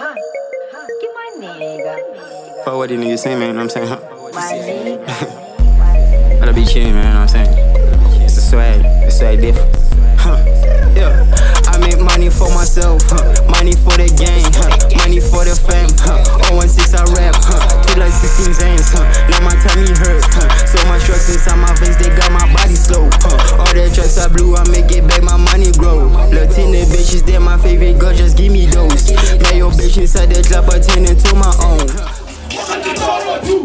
Get my nigga. For what these niggas say, man, you know what I'm saying? Nigga. Gotta be chillin', man, you know what I'm saying? It's a swag, it's swag different. Huh. Yeah, I make money for myself, huh. money for the game, huh. money for the fam. Huh. 016 I rap, huh. two like 16 Zans, huh. now my tummy hurt. Huh. So my trucks inside my veins, they got my body slow. Huh. All that drugs I blew, I make it back, my money grow. Latina bitches, they're my favorite girl, just give me those. Now your bitch inside the club, attending to my own. Welcome to Toro 2.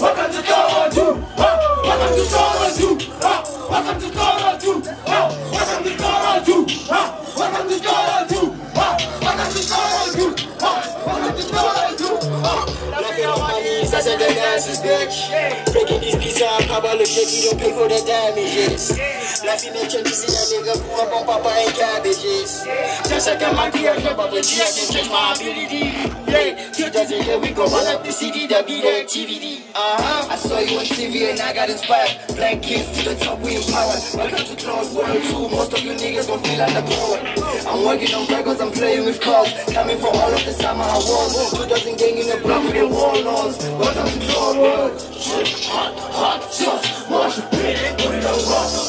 Welcome to Toro 2. Welcome to Toro 2. Welcome to Toro 2. Welcome to Toro 2. Welcome to Toro 2. Welcome to Toro 2. Welcome to Toro 2. Laughing on my knees, I said the glasses, bitch. Breaking these pieces out, Papa look at you, don't pay for the damages. Laughing at you, see that nigga pull up on Papa cabbages. Just like my career, club of a I can change my ability. Yeah, he doesn't hear we go run up the CD, the be the TVD. Uh-huh, I saw you on TV and I got inspired. Black kids to the top, we empowered. Welcome to Cloud World 2, most of you niggas gon' feel underpowered. I'm working on records, I'm playing with cars. Coming from all of the summer I was. 2000 gang in the block with the warlords. Welcome to Cloud World. Shit, hot, hot, sauce, wash, pit, it on rock.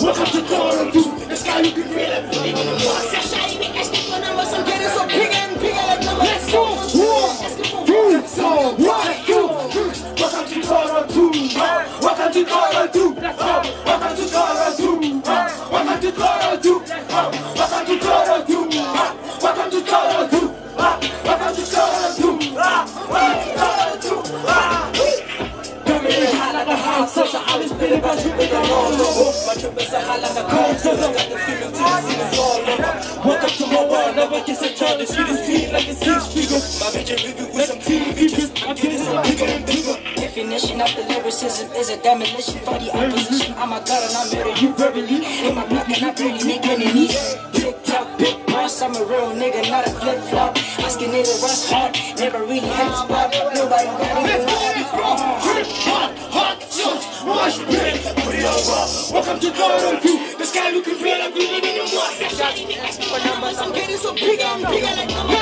Roll over. My trip is a hot like a cold, got the feeling to the scene is all over. Welcome to my world, never get a child, the shit is clean like a six figure. My vision vivid with some TV I'm getting so bigger bigger. Definition of lyricism is a demolition for the opposition. I'm a god and I murder you verbally. In my block and I barely make enemies. Tick tock, big boss, I'm a real nigga, not a flip flop. Asking nigga what's hot, never really had the spot. Welcome to Toro 2. The sky looking real, I'm believing in more. Shawty, they ask me for numbers, I'm getting so big, I'm bigger like a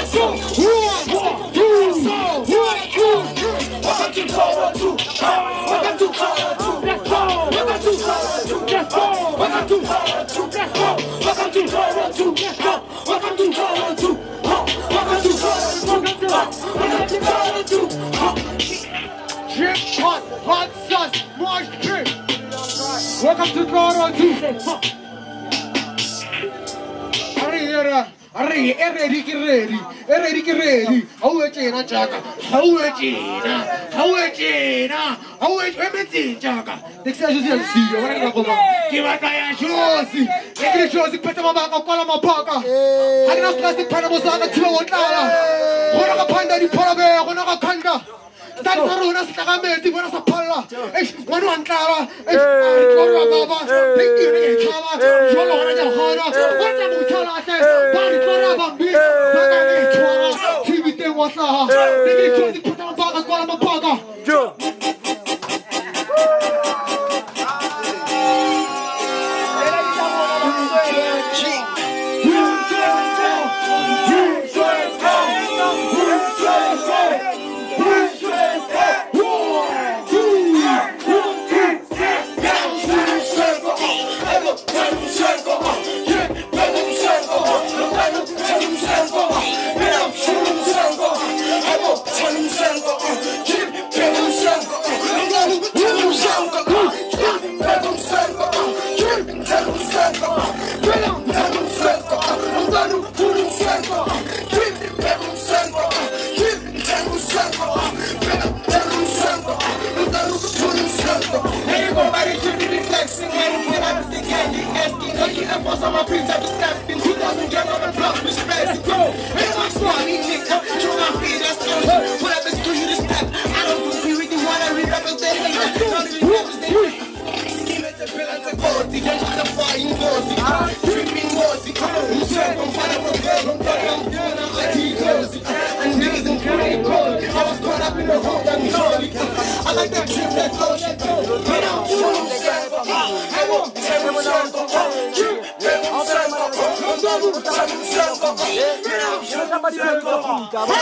Welcome to Toronto 2. Arriera, arri, e ready ke ready, e ready ke ready. Ha o tjena tjaka, ha o tjena, ha o tjena, ha o e metse tjaka. Taxi ya Josi ya siyo, wena ka koma. Ke batla ya Josi. Ke ke Josi phetha mabaka kwala maphaka. Ha ke na stress ke phana bosaka thiba wotlala. Gona ka phanda di pholobe, gona ka khanda tadi sa rona setlakameti bona sa phalla ngwane wa ntlala ngwane wa baba. Pekire ke e tshaba jolo gona ja gona o tla mo tshalate ba re tlora bambi. Ba ka ne tshwara. Tv teng wa hlaha. Ke ke tshwara dipota ba ka kwala mapaka jo Come on, come.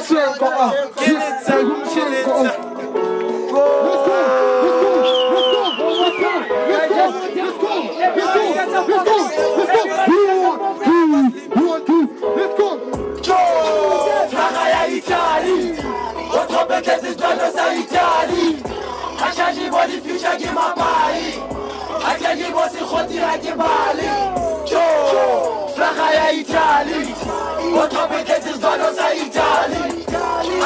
Kill it, kill it, kill it. Let's go, let's go, let's go, let's go, let's go, let's go, let's go, let's go, let's go. One, two, one, two, let's go. Joe, Fraga ya Itali, otro bekezi dono sa Itali. Achaji body future ki mapai, achaji bosi khoti aki bali. Joe, Fraga ya Itali, otro bekezi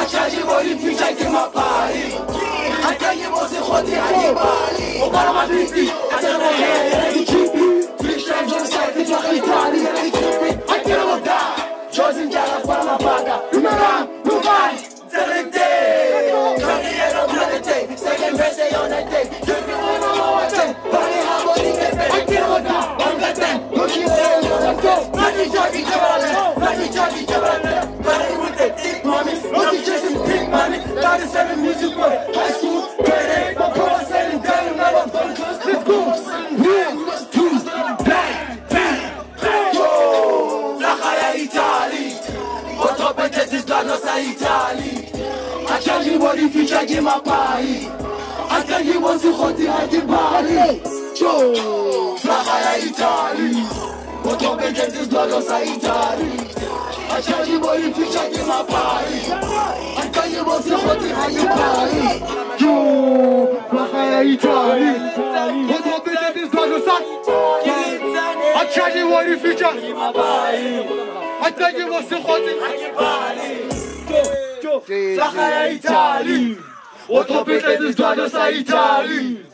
full of circle, I won't tell you circle Drip, tell you circle Chargé mon diffus, chargé ma paille. A traité mon si khoti haki ba. Flakaya Italie. Votre bête I got Ciao! Flacca Italy! Voto pendente sdolosa Italy! Acciagli voi ficciati ma pari! Acciagli vostri fatti aiutari! Ciao! Flacca Italy! Voto pendente sdolosa Italy! Acciagli voi ficciati ma pari! Acciagli vostri fatti aiutari! Ciao! Flacca Italy! Voto pendente sdolosa Italy!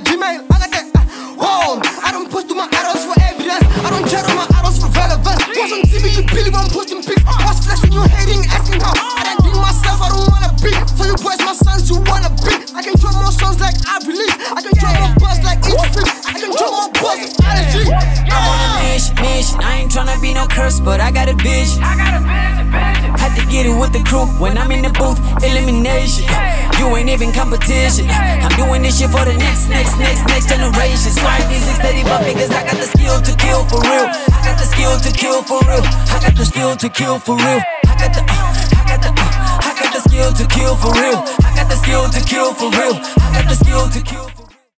my Gmail. I got that. Uh, whoa! I don't post to my idols for evidence. I don't chat on my idols for relevance. Watch on TV, you believe I'm posting pics. Watch flash when you hating, asking how. I don't be myself, I don't wanna be. So you boys, my sons, you wanna be. I can drop more songs like I release. I can drop more buzz like each fit. I can drop more buzz with allergy. I'm on a mission, mission. I ain't tryna be no curse, but I got a vision. I got a vision, vision. Had to get it with the crew when I'm in the booth. Elimination. You ain't even competition. I'm doing this shit for the next, next, next, next generation. Swag music steady bumping, cause I got the skill to kill for real. I got the skill to kill for real. I got the skill to kill for real. I got the, uh, I got the, uh, I got the skill to kill for real. I got the skill to kill for real. I got the skill to kill